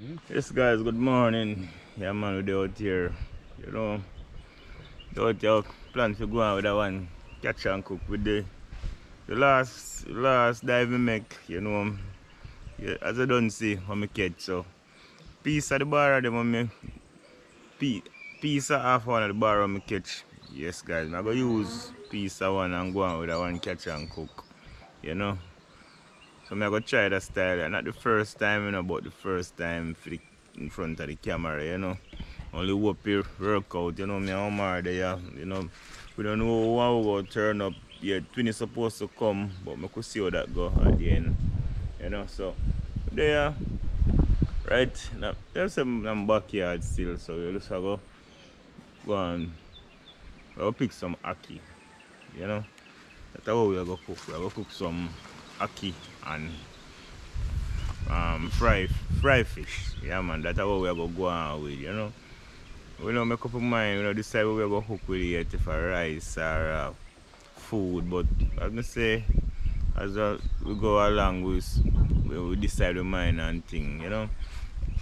Yes guys, good morning. Yeah man, we're out here. You know, out here plan to go on with that one catch and cook with the the last last dive we make, you know. Yeah, as I don't see when me catch so piece of the bar of them when me piece, piece of half one of the bar when me catch. Yes guys, I'm gonna use piece of one and go on with that one catch and cook. You know. So I'm gonna try that style. Not the first time, you know, but the first time for the, in front of the camera, you know. Only hope it work out, you know, me and there, you know. We don't know how we going turn up yet. Twin is supposed to come, but we could see how that go at the end. You know, so there right now there's some, backyard still, so we just go go and we'll pick some ackee, you know. That's how we're gonna cook. We're gonna cook some ackee and um, fry fry fish. Yeah man, that's what we're gonna go on with, you know. We don't make up our mind, we don't decide what we're gonna cook with rice or uh, food, but as I say as we go along we, we, we decide the mind and thing, you know.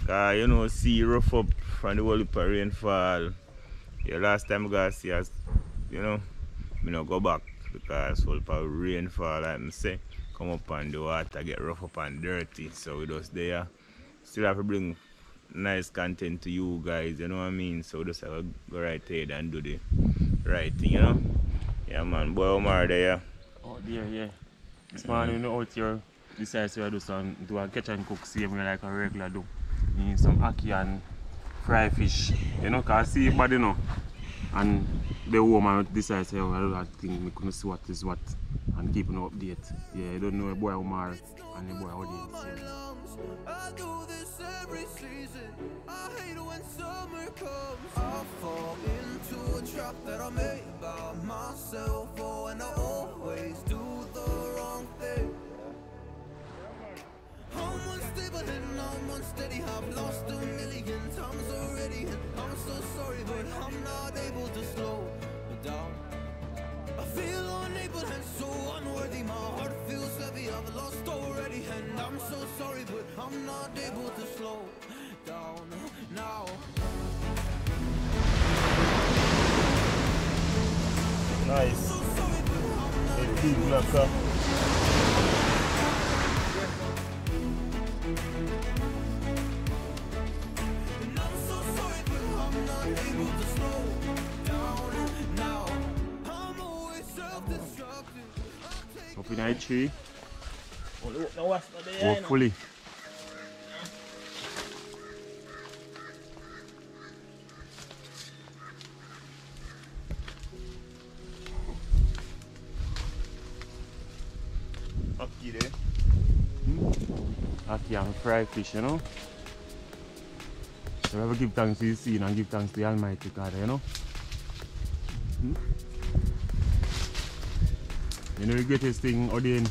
Cause you know see rough up from the whole of rainfall. Yeah, last time we got see us, you know, we not go back because full of rainfall like I say come up and the water get rough up and dirty so we just there still have to bring nice content to you guys you know what I mean so just have to go right ahead and do the right thing you know yeah man boy Omar there Oh dear, yeah. This man, morning we out here decided to do some do a catch and cook same way like a regular do. Need some ackee and fry fish. You know, cause see body you know. And the woman decided to have oh, I lot of thing, we couldn't see what is what and keep an update. Yeah, you don't know a boy Omar and a boy audience. I do this every season. I hate when summer comes. I fall into a trap that I made by myself. Oh, and I always do I'm unstable and I'm unsteady. I've lost a million times already, and I'm so sorry, but I'm not able to slow down. I feel unable and so unworthy. My heart feels heavy. I've lost already, and I'm so sorry, but I'm not able to slow down now. nice So sorry, I take Up in a tree, No what's not there, hopefully. Ackee and fry fish, you know. Have give thanks to the scene and give thanks to the Almighty God, you know. Mhm. You know the greatest thing, Odin,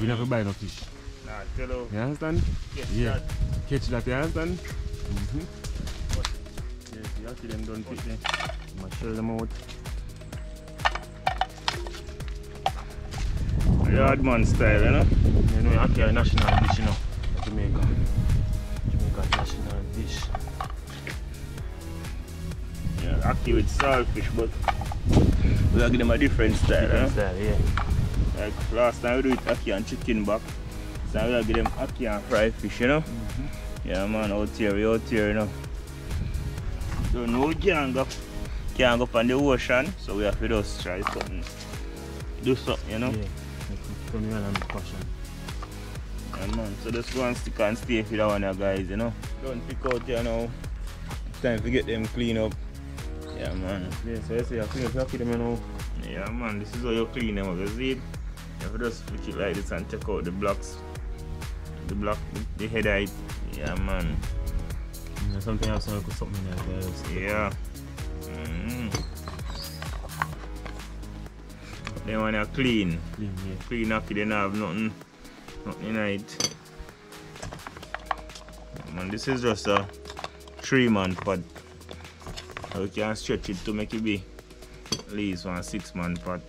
we never buy no fish. Nah, tell you. You understand? Yes, Yeah. that. Catch that, you understand? Mm-hmm. Yes, you see them done fish there. I'm shell them out. Yardman style, you know. You know, Ackee are national dish, you know. Jamaica. Jamaica national dish. Yeah, ackee with saltfish, but we are give them a different style. Different style, yeah. Like last time we do it ackee and chicken back. So now we give them ackee and fried fish, you know. Mm-hmm. Yeah man, out here, we out here, you know. Don't know we can't go, can't go up on the ocean, so we have to just try something. Do something, you know. Yeah. From the island fashion. Yeah, man. So just go and stick and stay for that one, guys, you know. Don't pick out here now. It's time to get them clean up. Yeah, man. Yeah, so you see, I think if you them, you know, Yeah, man. This is how you clean them up. You see it? You just switch it like this and take out the blocks. The block, the head height. Yeah, man. something else, you know, something like that. Yeah. Mm. Then when you clean, Clean, yeah. clean up, you don't have nothing, nothing in it. Man, this is just a three man pot. So you can stretch it to make it be at least one six man pot.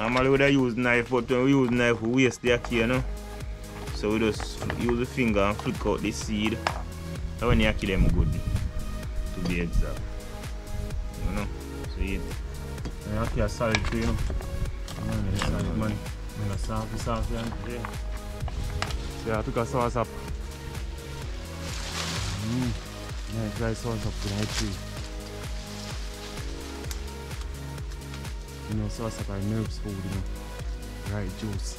Normally would I use knife, but when we use knife we waste the ackee, you know. So we just use the finger and flick out the seed. That when you kill them good. To be exact. You know? So it Yeah, okay, solid too, you know. Man, it's solid, man. Man, it's soft, it's soft, yeah. So I took a soursop. Mm. Nice dry soursop tonight too. You know, soursop our nerves food, you know. Right juice.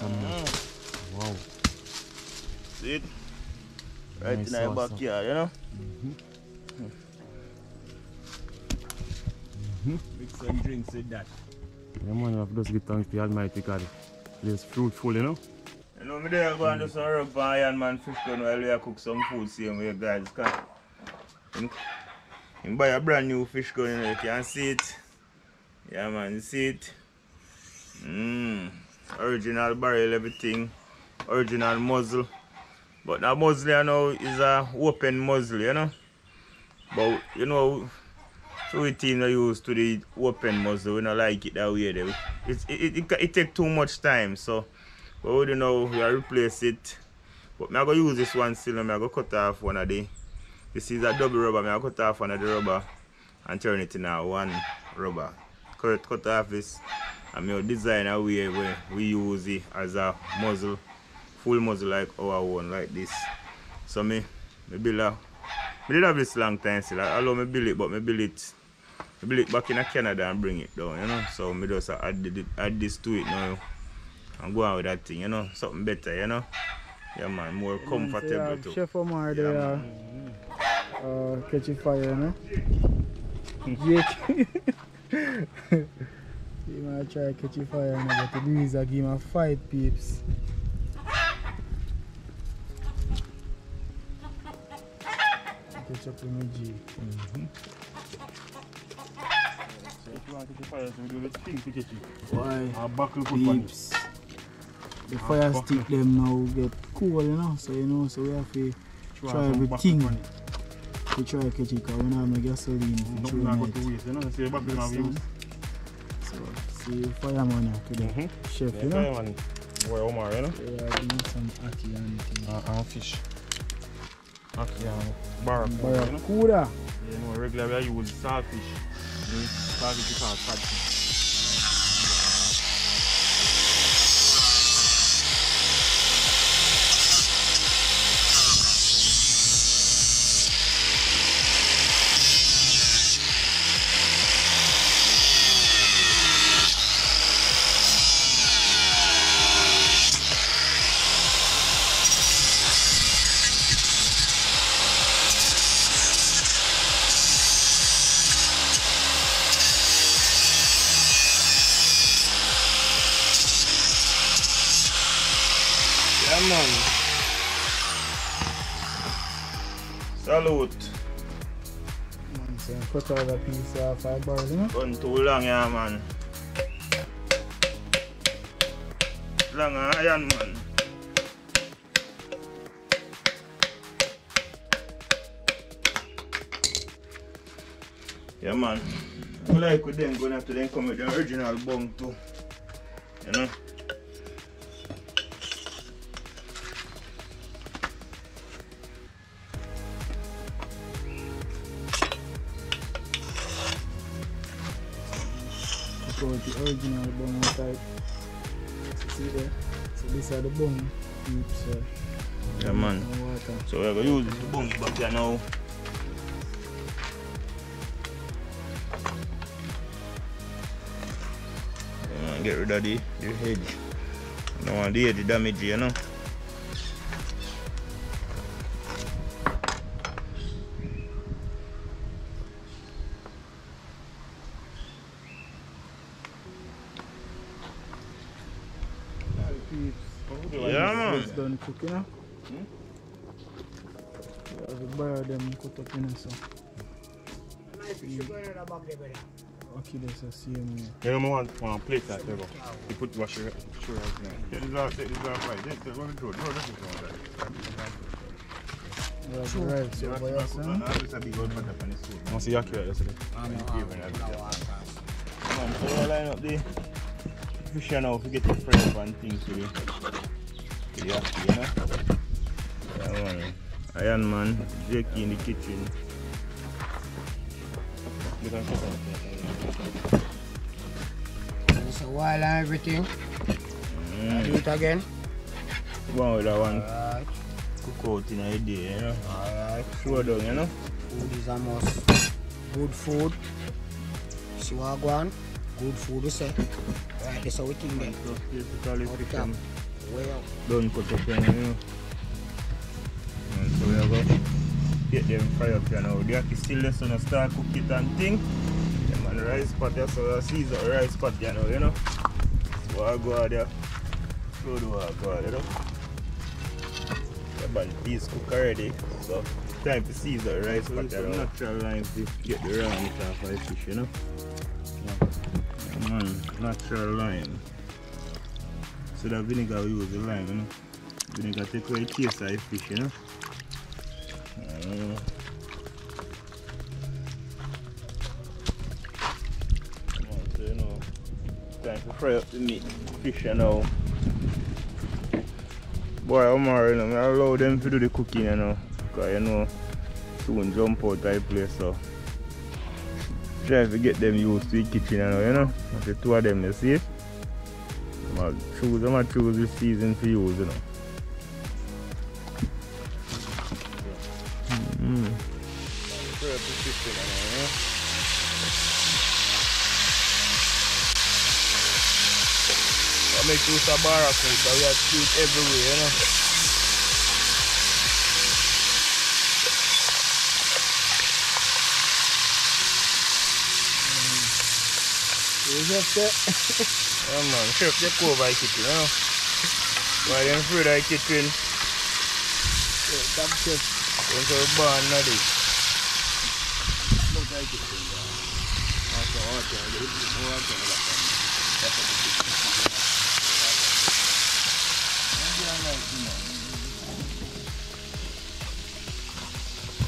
Come on. Mm. Wow. See it? Right Nice in our sauce, backyard, you know? Mix some drinks with that. Yeah man, you have to just give thanks to the Almighty God. It's fruitful, you know. You know, me there go and do some rub on Iron Man fish gun while we a cook some food same way guys. Can him buy a brand new fish gun, you know, you can see it. Yeah man, you see it. Mmm. Original barrel, everything. Original muzzle. But that muzzle you know is a open muzzle, you know. But you know so we team are used to the open muzzle, we don't like it that way. Though. It, it, it, it, take too much time, so but we don't know we replace it. But me I go use this one still, me I go cut off one of the this is a double rubber, me I cut off one of the rubber and turn it in a one rubber. Cut, cut off this and me will design a way where we use it as a muzzle, full muzzle like our one like this. So me, me build a me did have this long time still. I allow me build it, but me build it I build it back in Canada and bring it down, you know. So me just add, add this to it now and go on with that thing, you know. Something better, you know. Yeah man, more comfortable So, too. yeah, Chef Omar Yeah, there, uh, uh, catching fire, you know. Jake. he might try catch a fire, you know, but to do is I give him five peeps. Catch up with me, G. So if you want to get fire, so we do the thing to get you. Why? Our buckle put on it. Peeps. The fire stick them now get cool, you know, so you know, so we have to Try Try everything. buckle on it. to try catch it because we don't have no gasoline Nothing through not go to waste, you know. So the buckle now use. So, see fireman here today. Mm-hmm. Chef, Yeah, you know? man. Boy, Omar, you know. We are doing some ackee and things. Uh, and fish. Okay, and barracuda, you know. Barracuda. You know, regularly we use saltfish. You know, Saltfish is called codfish. Salute. Man, so cut out a piece of five bars, you know? Gone too long, yeah man. Long iron man. Yeah man. I like with them have to then come with the original bung too. You know? Original bone type. So see there? So these are the bone peeps. Uh, Yeah man. So we're gonna use the bung back here now. Get rid of the, the hedge. Don't want the edge damage, you know. Cook, you know? We have to borrow them cut up, you know, so. Okay, that's the same way. You know, I want one plate that there. You put wash your sure right now. Yeah, this is all, this is all fine. This, this, what we do? No, this is not that. We have the rice You over have to here, back so. up and all this a big old butter on the stove. I see accurate yesterday. Man, so you line up the fish you know, forget to fry up and things with it. With the ackee, you know? Yeah, man. Iron Man, Jakey in the kitchen. You can shut up. It's a while and everything. Mm. Do it again. Go on with that one. Alright. Cook out in a day, you know? Alright. Show down, you know? Food is a must. Good food. See what I go on? Good food you say. Right, that's how we think then. Basically Up fish top. them Way up. done cut up, you know? And so we are going to get them fry up, you know? The ackee still less on start cook it and thing. Yeah, man, rice pot, that's how I season the rice pot, you know, you know? So I go out there. The what I go out there, you know? Yeah, man, these cook already. So time to season the rice pot, you know? natural line to get the raw meat off of the fish, you know? Yeah, man, natural lime. So the vinegar we use the lime, you know. Vinegar take away taste of the fish, you know. Uh, so you know, time to fry up the meat, fish, you know. Boy, Omar, you know, I allow them to do the cooking, you know. Because, you know, soon jump out of place, so. Try to get them used to the kitchen, you know, you know. The two of them, you see. I'm gonna choose, I'm gonna choose this season for use, you know. Mm. I make use of barracuda, we have to do everywhere, you know. You just say, Yeah man, chef take over the kitchen, you know. While them free the kitchen, yeah, top chef. don't so burn na this.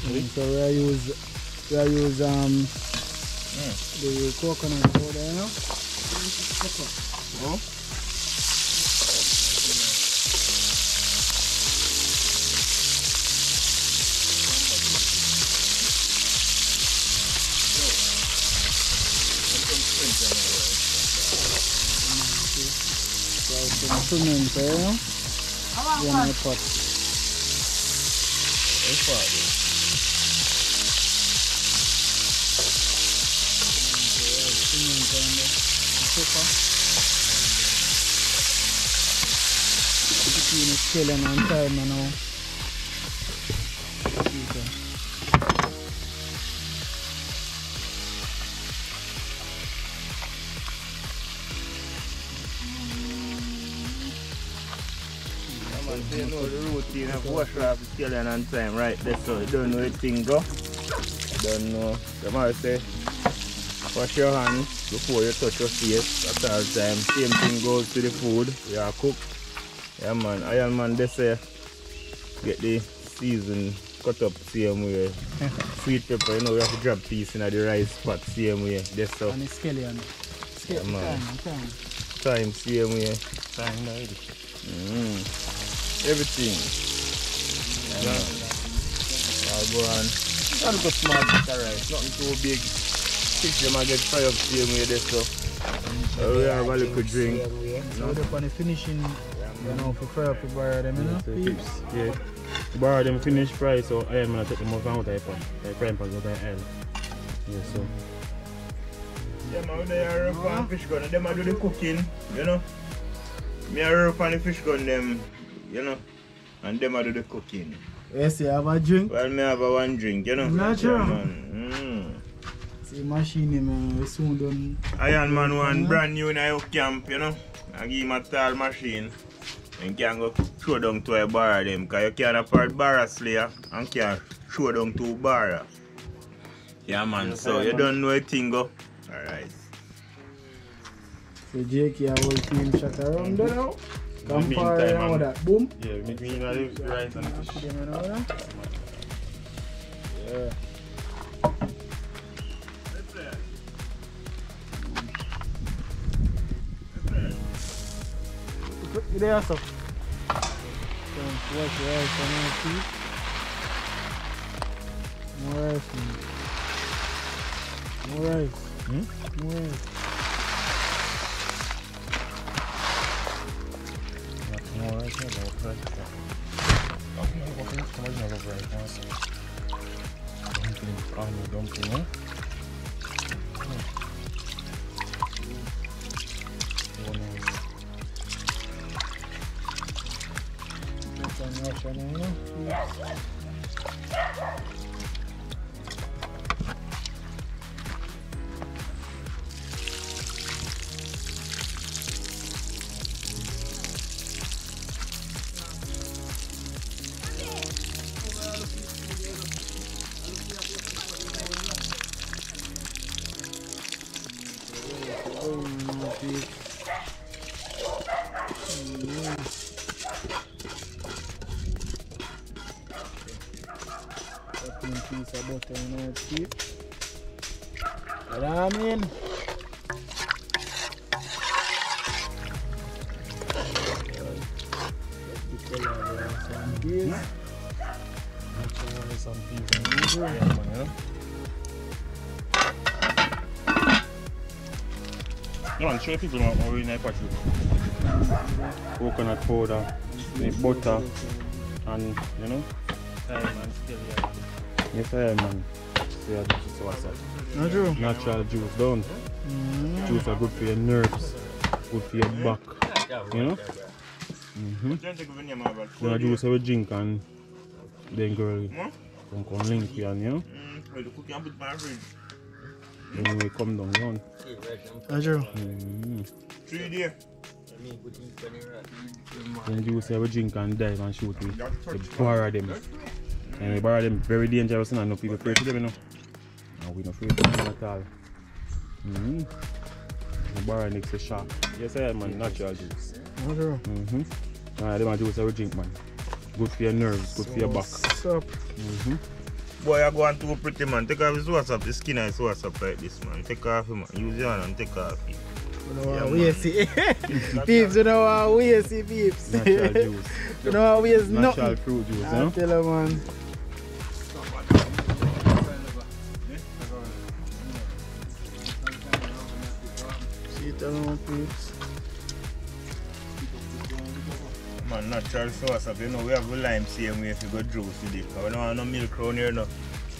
Mm, so we are use we are use um the coconut powder, you know. Oh? So some cement, you know. Yeah, my pot. Cement and the pepper. You know. Okay. Yeah, man, so you know the routine of wash off the skillet on time, right? That's how you don't know the thing go. Don't know. Man say, wash your hands before you touch your face at all time. Same thing goes to the food. You are cook. Yeah man, Iron Man they say get the season cut up same way. Sweet pepper, you know, we have to drop piece in the rice pot same way. That's how And the skillet. Skillet, Yeah, man. time, time. time same way. Time already. Mm. Everything. Yeah. I'll go on. Not look small bit of rice, nothing too big. Fish them I get fry up same way there so. Uh, we have a little drink. Same way. So the on the finishing, you know, for fry up the bar them, you know. Peeps. Yeah. Borrow them finished fry, so I am gonna take them off out of the pot. The frying pan out of the oil. Yeah, so. Yeah man, they are rough on fish gun and them I do the cooking, you know. Me are rough on the fish gun them, you know. And them I do the cooking. Yes, you have a drink. Well, me have a one drink, you know. Natural. Yeah, man. See, machine, man, we soon done. Mm. Iron Man one brand new in our camp, you know. I give him a tall machine. And can go throw down to a bar them. Cause you can't afford bar slayer and can throw down to bar. Yeah man, so you don't know a thing go. Alright. So Jake, I will team shot around there now. Campfire meantime, and all that. Boom. Yeah, make me the rice and the fish. them in order. Yeah. You there, so? Come wash your rice and your teeth. No rice, man. No rice. Hmm? No rice. More right here, no the color of our some peas. Try some peas and peas, yeah, man, you know? No, man, show people what we need for Coconut powder, the butter, and you know, thyme and still, yeah. Yes, I am, man. So, yeah, this is what's up. Not true. Natural juice, don't. Mm. Juice are good for your nerves, good for your back, you know? Mm-hmm. You know, juice we drink and then girl come come link you and you know, then we come down, you know? Not true. Mm-hmm. Three days. Then juice we drink and dive and shoot we, we borrow them. And we borrow them very dangerous and no people pray to them, you know? And we not afraid to them at all. Mm-hmm. We borrow next to shop. Yes, I am, man, natural juice. Not true. Mm-hmm. Alright, them are juice we drink, man. Good for your nerves, good for your back. What's up? Mm-hmm. Boy, you go on too pretty man. Take off his WhatsApp. The skin is WhatsApp like this man. Take off him man. Use your hand and take off it. You know Yeah, what we see. peeps, you know what we see, peeps. Natural juice. you know what we is Natural fruit juice, you I know? tell you, man. Alone, peeps. Man, natural soursop. You know, we have a lime same way if you go juice with it. We don't have no milk around here now.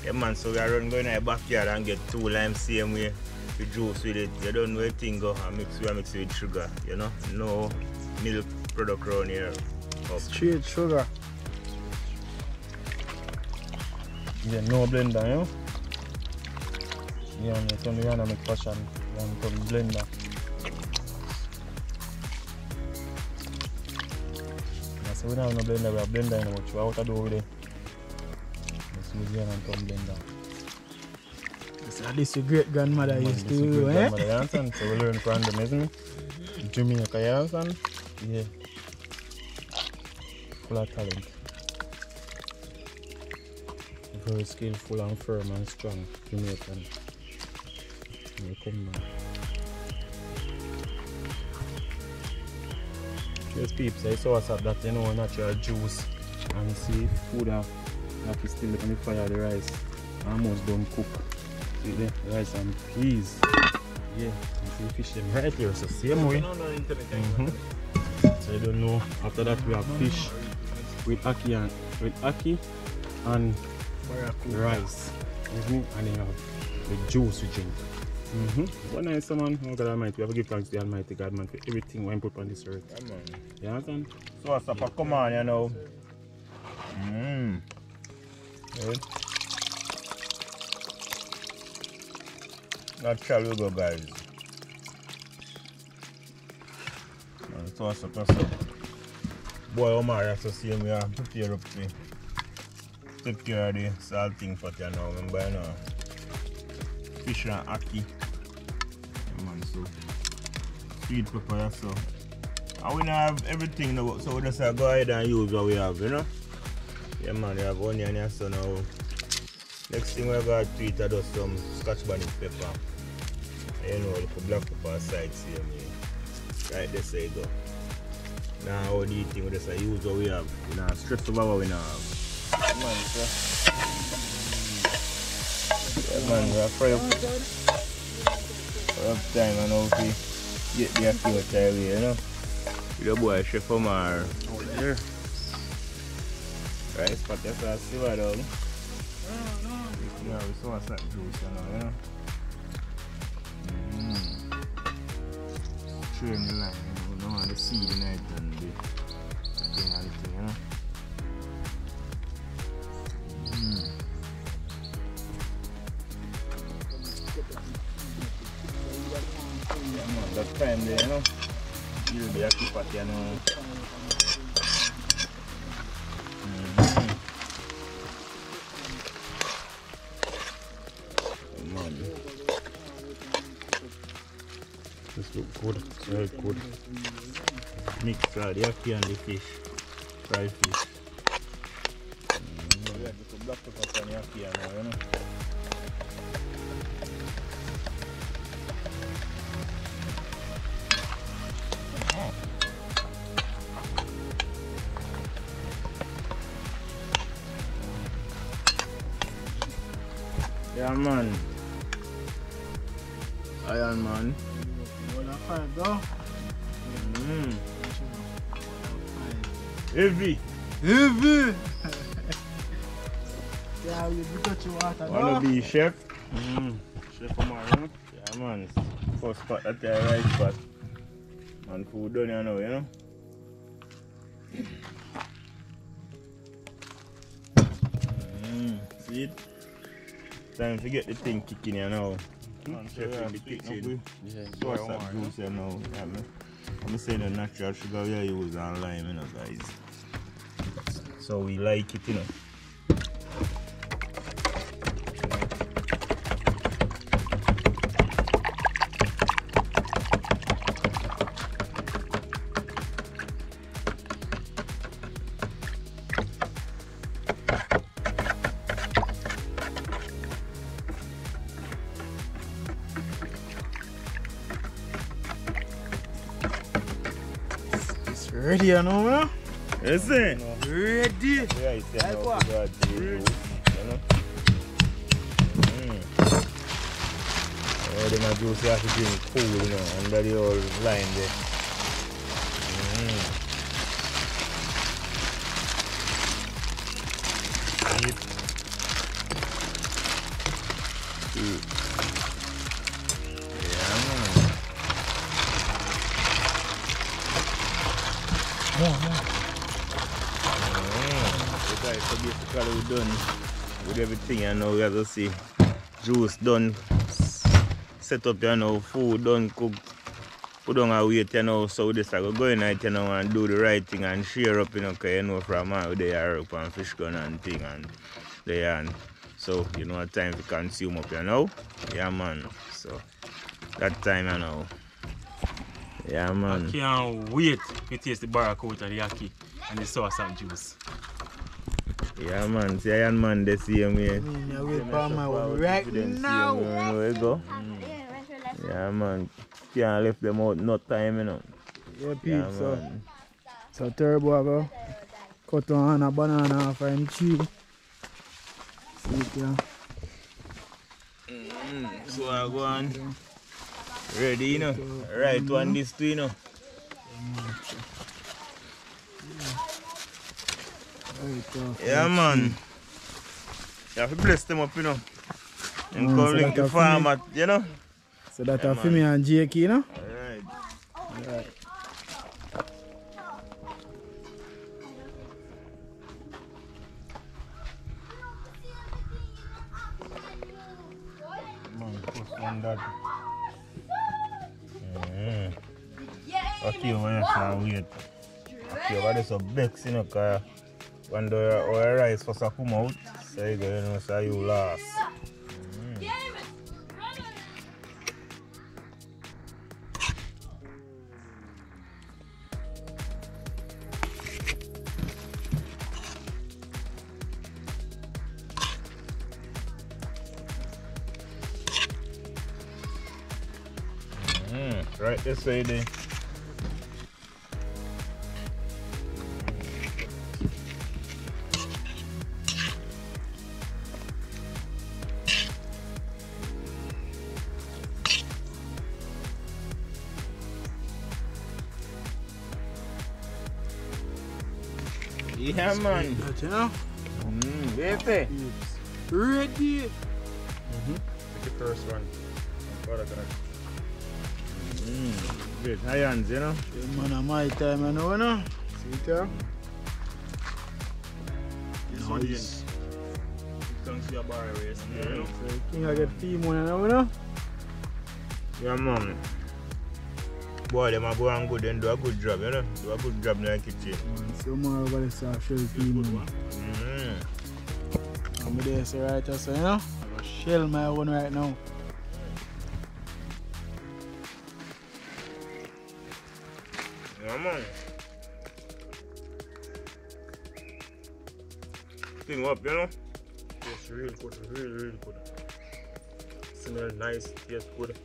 Yeah, man, so we are run going in the backyard and get two lime same way. We juice with it. You don't know a thing go and mix we mix with sugar. You know, no milk product around here. Up. Straight sugar. Yeah, no blender, you know? Yeah, the hand and make fashion. And turn blender. So we don't have no blender, we have blender in which we out of door with it. Let's use the hand and turn blender. So this is your great grandmother Man, used to do, eh? grandmother, you understand? So we learn from them, isn't it? Jamaica, you understand? Yeah. Full of talent. Very skillful and firm and strong. Jamaican. They come down. Cheers peeps, I saw us at that you know natural juice and see food have, have to still on the fire the rice. Almost done cook. See there, rice and peas. Yeah, you see fish them right here, so same way. Mhm. So you don't know. After that we have fish with ackee and with ackee and rice. You? And then you have the juice we drink. Mm-hmm. What nice man, oh God Almighty, we have to give thanks to the Almighty God man for everything when put on this earth. Yeah, man. You understand? Soursop, come on, you know. Mmm. Right? Natural we go, guys. Up, soursop. Boy, Omar, that's the same way. Prepare up to take care of the salting pot, you know. Remember, you know. Fish and ackee. Yeah, man, so. Sweet pepper, yeah, so. And we don't have everything now, so we just uh, go ahead and use what we have, you know. Yeah, man, we have onion, yeah, so now. Next thing we're going to eat is just some scotch bonnet pepper. You know, the black pepper side same way. Right there, so you go. Now how the thing we just uh, use what we have. We not stress over what we not have. Man, so. Yeah, man, we are fry up. Fry up time and how to get the ackee out of way, you know. With the boy Chef Omar. Out there. Rice pot that's a silver dog. Yeah, we saw that juice, you know, you know. Mm. Train the line, you know, no one to see the and the thing and the thing, you know. That time there, you know. You'll be a keep at, you know. This look good. Very good. Mix uh, the ackee and the fish. Fried fish. Heavy. Heavy. yeah, you do touch your water, Wanna go. be chef? Mm. Chef Omar, you know? Yeah, man. First spot that the right spot. Man, food done you know, you know. Mm. See it? Time to get the thing kicking you know. Man, chef in the kitchen. Yeah, So what's that juice I'm saying the natural sugar we are using and lime, you know, guys. So we like it, you know. Ready, you know, man. You see? Ready. Yeah, it's Like enough what? to go out to the juice, you know. Mm. Oh, them a juice you have to drink cool, you know, under the old line there. With everything you have to see juice done, set up you know, food done, cook, put on a weight you know, so we just like go in it you know and do the right thing and share up you know, cause you know from how they are up and fish gun and thing and they and so you know time to consume up you know, yeah man, so that time you know, yeah man. I can't wait. To taste the barracuda, the ackee, and the sauce and juice. Yeah man, see Iron Man the same mm, way. Me, I wait for my one right now. Where you go? Yeah man, can't left them out no time you know. Yeah, peep, Yeah so. man. So turbo I go cut on a banana off and tree. See it yeah. Mm-hmm, so I go on. Ready you know, mm-hmm. right one this two you know. Right, Yeah man. You have to bless them up you know. And Mm, come so link the a farmer, you know. So that Yeah, are for me and Jake, you know? Alright. Man, first one that. Mm. Okay, over here, so wait. Okay, over there, so Bex, you know, cause when the oil rice first come out, so you go, you you last. Mm, right this way then. Yeah, man. That, you know? Mm, baby. Peeps. Ready. The first one. Father God. Mm, great irons, you know. Yeah, man, at my time, I know, you know? See it here? This one is. Thanks to your bar race. You know? So, King, I get female, you know, you know? Yeah, man. Boy, dem a go an good and do a good job, you know? Do a good job nan kitchen. So more over the staff shell team. Mm. Mm-hmm. I'm there, so right, so, you know? Shell my own right now. Yeah, man. Thing up, you know? It's real good, really, really good. Smell nice, taste good.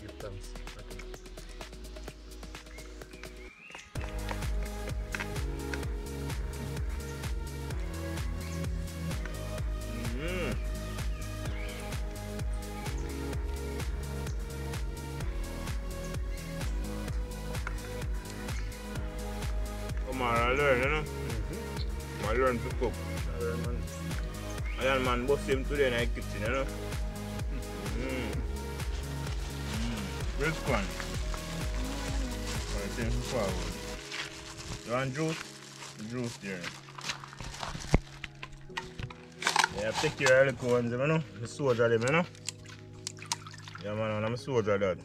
Give thanks. Juice? Juice there. Yeah, of the little ones, you know. The soldier them, you know. Yeah, man, I'm a soldier, dad.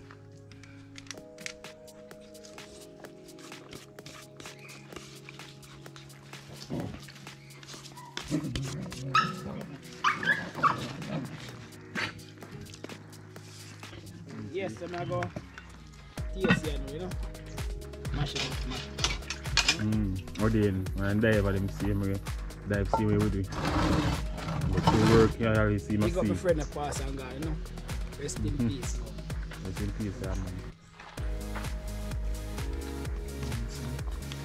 Yes, then I go taste now, you know? Mash it up, mash it. Mm. Odane. And dive at them same way. Dive same way with me. But to work, you always see my Big up my see. friend that pass and God, you know? Rest in peace. Rest in peace, yeah, man.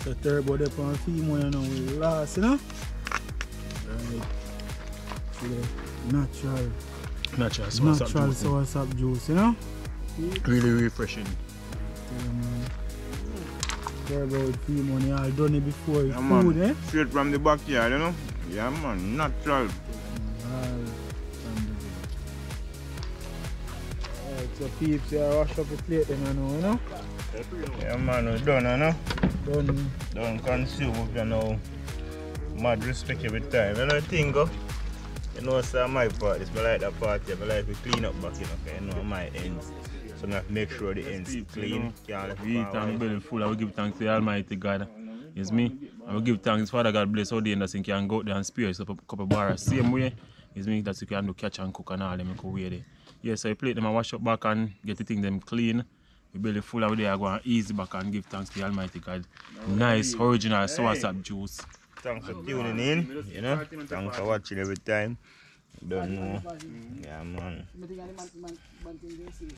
The turbo there on female, you know, we last, you know? Right. See the natural, Natural natural soursop juice, you know? Really refreshing. Yeah, Turbo with female, you all done it before, Yeah, man. eh? Straight from the backyard, you know. Yeah, man, natural. Alright, so peeps, yeah, wash up the plate then, you know, you know? Yeah, man, we done, you know. Done. Don't consume you know. Mad respect every time. You know, think of. You know, it's my part. It's my like that party. I like to clean up back, you know, you know, my ends. So I have to make sure the ends clean. Can't let We it eat and belly full. I will give thanks to the Almighty God. It's me. I will give thanks, Father God bless all the end that you can go out there and spare yourself a couple bars. Same way, it's me that you can do catch and cook and all them you go away there. Yeah, so I plate them and wash up back and get the thing them clean. We belly full out there, I go and easy back and give thanks to the Almighty God. Nice original soursop juice. Thanks for tuning in. You know, thanks for watching every time. Don't know. Mm-hmm. Yeah, man. Mm-hmm.